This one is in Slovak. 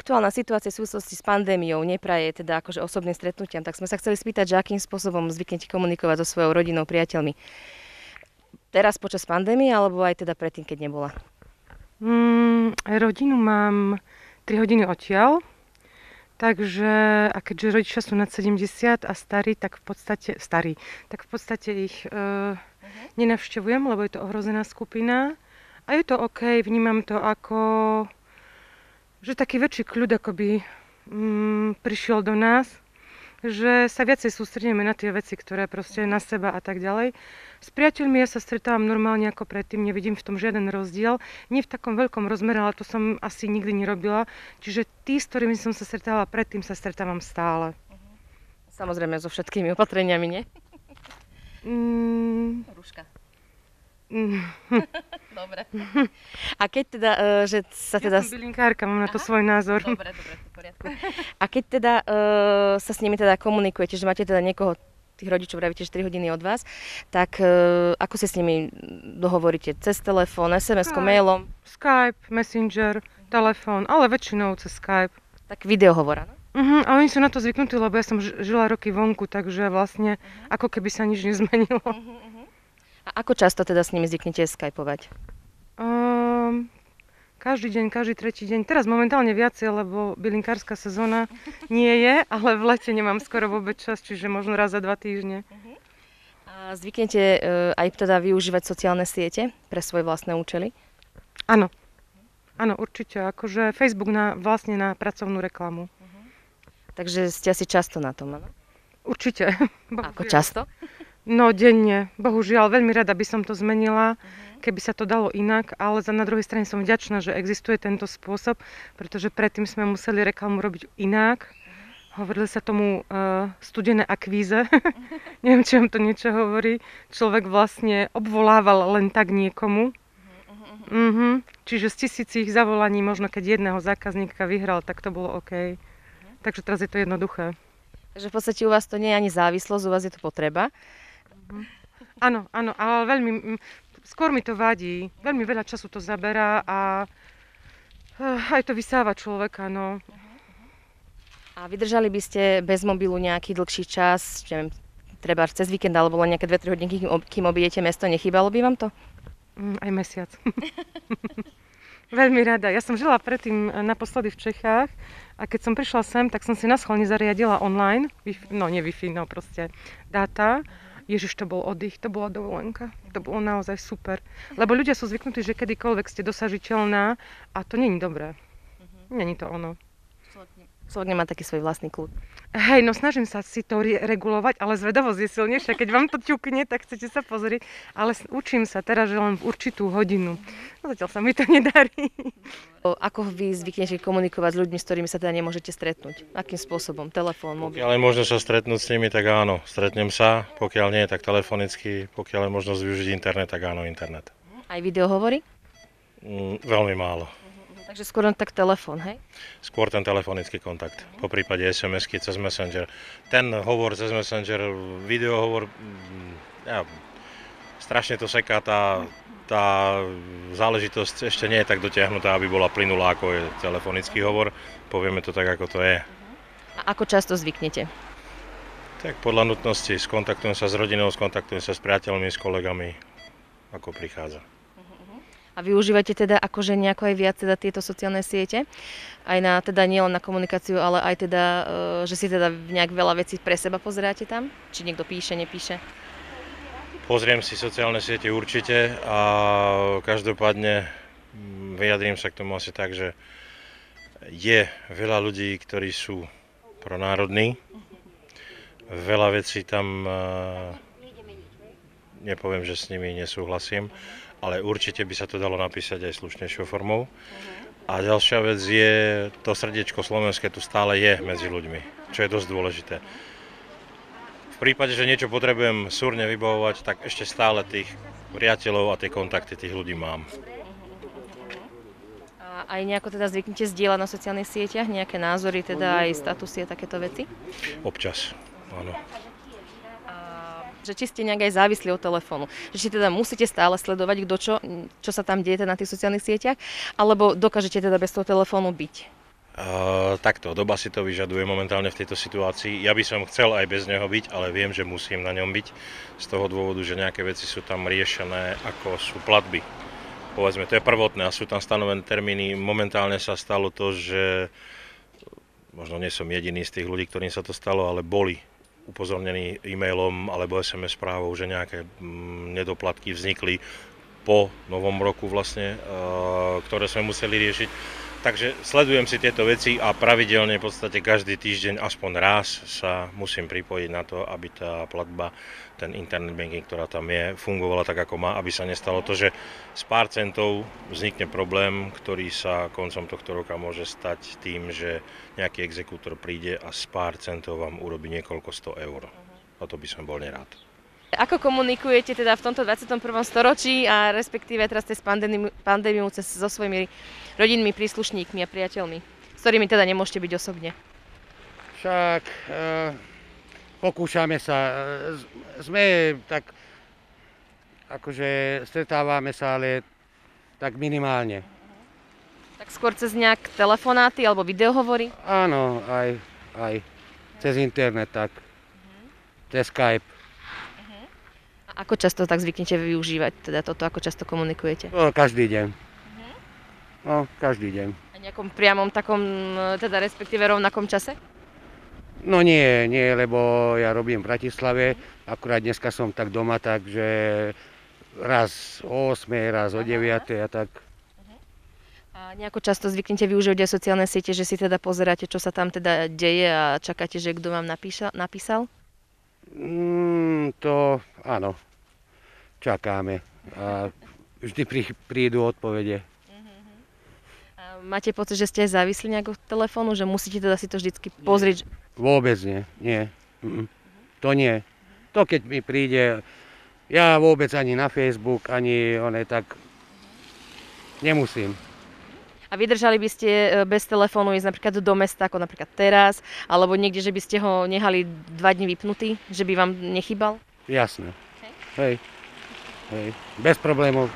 aktuálna situácia v súvislosti s pandémiou nepraje teda akože osobným stretnutiam, tak sme sa chceli spýtať, že akým spôsobom zvyknete komunikovať so svojou rodinou, priateľmi. Teraz počas pandémie, alebo aj teda predtým, keď nebola? Mm, rodinu mám 3 hodiny odtiaľ, takže a keďže rodičia sú nad 70 a starí, tak v podstate, starí, tak v podstate ich e, uh-huh. nenavštevujem, lebo je to ohrozená skupina. A je to OK, vnímam to ako, že taký väčší kľud akoby mm, prišiel do nás, že sa viacej sústredíme na tie veci, ktoré proste na seba a tak ďalej. S priateľmi ja sa stretávam normálne ako predtým, nevidím v tom žiaden rozdiel. Nie v takom veľkom rozmere, ale to som asi nikdy nerobila. Čiže tí, s ktorými som sa stretávala predtým, sa stretávam stále. Samozrejme so všetkými opatreniami, nie? Mm. Rúška. Mm. dobre. A keď teda, uh, že sa teda... Ja som bylinkárka, mám na to Aha. svoj názor. Dobre, dobre, v poriadku. A keď teda uh, sa s nimi teda komunikujete, že máte teda niekoho tých rodičov vravíte 4 hodiny od vás, tak uh, ako sa s nimi dohovoríte? Cez telefón, SMS, mailom? Skype, Messenger, telefón, ale väčšinou cez Skype. Tak videohovor, áno? Uh-huh, a oni sú na to zvyknutí, lebo ja som žila roky vonku, takže vlastne uh-huh. ako keby sa nič nezmenilo. Uh-huh. A ako často teda s nimi zvyknete skypovať? Um, každý deň, každý tretí deň. Teraz momentálne viacej, lebo bylinkárska sezóna nie je, ale v lete nemám skoro vôbec čas, čiže možno raz za dva týždne. A zvyknete uh, aj teda využívať sociálne siete pre svoje vlastné účely? Áno. Áno, určite. Akože Facebook na, vlastne na pracovnú reklamu. Uh-huh. Takže ste asi často na tom, áno? Určite. Ako často? No denne, bohužiaľ, veľmi rada by som to zmenila, uh-huh. keby sa to dalo inak, ale za na druhej strane som vďačná, že existuje tento spôsob, pretože predtým sme museli reklamu robiť inak. Uh-huh. Hovorili sa tomu uh, studené akvíze, neviem, či vám to niečo hovorí. Človek vlastne obvolával len tak niekomu. Uh-huh. Čiže z tisícich zavolaní, možno keď jedného zákazníka vyhral, tak to bolo OK. Takže teraz je to jednoduché. Takže v podstate u vás to nie je ani závislosť, u vás je to potreba. Mhm. Áno, áno, ale veľmi, skôr mi to vadí. Veľmi veľa času to zaberá a uh, aj to vysáva človeka, no. A vydržali by ste bez mobilu nejaký dlhší čas, neviem, treba cez víkend alebo len nejaké 2-3 hodinky, kým, obijete mesto, nechýbalo by vám to? Mm, aj mesiac. Veľmi rada. Ja som žila predtým eh, naposledy v Čechách a keď som prišla sem, tak som si na schválne zariadila online, no nie Wi-Fi, no proste dáta. Ježiš, to bol oddych, to bola dovolenka. To bolo naozaj super. Lebo ľudia sú zvyknutí, že kedykoľvek ste dosažiteľná a to není dobré. Uh-huh. Není to ono. Človek nemá taký svoj vlastný kľud. Hej, no snažím sa si to re- regulovať, ale zvedavosť je silnejšia. Keď vám to ťukne, tak chcete sa pozrieť. Ale učím sa teraz, že len v určitú hodinu. No zatiaľ sa mi to nedarí. Ako vy zvyknete komunikovať s ľuďmi, s ktorými sa teda nemôžete stretnúť? Akým spôsobom? Telefón, mobil? Pokiaľ je možnosť sa stretnúť s nimi, tak áno, stretnem sa. Pokiaľ nie, tak telefonicky. Pokiaľ je možnosť využiť internet, tak áno, internet. Aj video hovorí? Mm, veľmi málo. Takže skôr len tak telefón, hej? Skôr ten telefonický kontakt, po prípade SMS-ky cez Messenger. Ten hovor cez Messenger, videohovor, mm, ja, strašne to seká, tá, tá záležitosť ešte nie je tak dotiahnutá, aby bola plynulá, ako je telefonický hovor. Povieme to tak, ako to je. A ako často zvyknete? Tak podľa nutnosti. Skontaktujem sa s rodinou, skontaktujem sa s priateľmi, s kolegami, ako prichádza. A využívate teda akože nejako aj viac teda tieto sociálne siete? Aj na teda nielen na komunikáciu, ale aj teda, e, že si teda nejak veľa vecí pre seba pozeráte tam? Či niekto píše, nepíše? Pozriem si sociálne siete určite a každopádne mm, vyjadrím sa k tomu asi tak, že je veľa ľudí, ktorí sú pronárodní. Veľa vecí tam, e, nepoviem, že s nimi nesúhlasím, ale určite by sa to dalo napísať aj slušnejšou formou. A ďalšia vec je, to srdiečko slovenské tu stále je medzi ľuďmi, čo je dosť dôležité. V prípade, že niečo potrebujem súrne vybavovať, tak ešte stále tých priateľov a tie kontakty tých ľudí mám. A aj nejako teda zvyknete zdieľať na sociálnych sieťach nejaké názory, teda aj statusy a takéto veci? Občas, áno že či ste nejak aj závislí od telefónu. Že si teda musíte stále sledovať, kto čo, čo sa tam deje teda na tých sociálnych sieťach, alebo dokážete teda bez toho telefónu byť? Uh, takto, doba si to vyžaduje momentálne v tejto situácii. Ja by som chcel aj bez neho byť, ale viem, že musím na ňom byť z toho dôvodu, že nejaké veci sú tam riešené ako sú platby. Povedzme, to je prvotné a sú tam stanovené termíny. Momentálne sa stalo to, že možno nie som jediný z tých ľudí, ktorým sa to stalo, ale boli upozornení e-mailom alebo SMS správou, že nejaké mm, nedoplatky vznikli po novom roku vlastne, uh, ktoré sme museli riešiť. Takže sledujem si tieto veci a pravidelne v podstate každý týždeň aspoň raz sa musím pripojiť na to, aby tá platba, ten internet banking, ktorá tam je, fungovala tak, ako má, aby sa nestalo to, že z pár centov vznikne problém, ktorý sa koncom tohto roka môže stať tým, že nejaký exekútor príde a z pár centov vám urobí niekoľko sto eur. A to by som bol nerád. Ako komunikujete teda v tomto 21. storočí a respektíve teraz cez pandémiu, pandémiu cez, so svojimi rodinnými príslušníkmi a priateľmi, s ktorými teda nemôžete byť osobne? Však e, pokúšame sa, e, sme tak, akože stretávame sa, ale tak minimálne. Tak skôr cez nejak telefonáty alebo videohovory? Áno, aj, aj cez internet tak, cez Skype. A ako často tak zvyknete využívať teda toto, ako často komunikujete? No, každý deň. No, každý deň. Na nejakom priamom takom, teda respektíve rovnakom čase? No nie, nie, lebo ja robím v Bratislave, akurát dneska som tak doma, takže raz o 8, raz o 9 a tak. A nejako často zvyknete využívať aj sociálne siete, že si teda pozeráte, čo sa tam teda deje a čakáte, že kto vám napíša, napísal? Mm, to áno, čakáme a vždy prí, prídu odpovede. A máte pocit, že ste aj závislí nejak od telefónu, že musíte teda si to vždycky pozrieť? Vôbec nie, nie. Mm, to nie. To keď mi príde, ja vôbec ani na Facebook, ani one tak nemusím. A vydržali by ste e, bez telefónu ísť napríklad do mesta, ako napríklad teraz, alebo niekde, že by ste ho nehali dva dni vypnutý, že by vám nechybal? Jasné. Hej. Hej. Bez problémov.